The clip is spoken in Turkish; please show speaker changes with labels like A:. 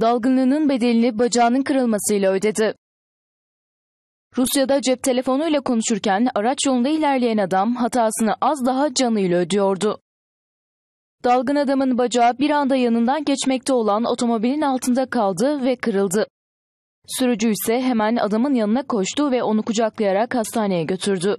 A: dalgınlığının bedelini bacağının kırılmasıyla ödedi. Rusya'da cep telefonuyla konuşurken araç yolunda ilerleyen adam hatasını az daha canıyla ödüyordu. Dalgın adamın bacağı bir anda yanından geçmekte olan otomobilin altında kaldı ve kırıldı. Sürücü ise hemen adamın yanına koştu ve onu kucaklayarak hastaneye götürdü.